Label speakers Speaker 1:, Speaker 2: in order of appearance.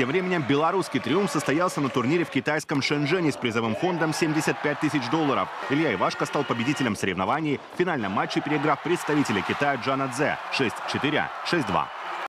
Speaker 1: Тем временем белорусский триумф состоялся на турнире в китайском Шэньчжэне с призовым фондом 75 тысяч долларов. Илья Ивашко стал победителем соревнований. В финальном матче переиграв представителя Китая Джана Дзе 6-4, 6-2.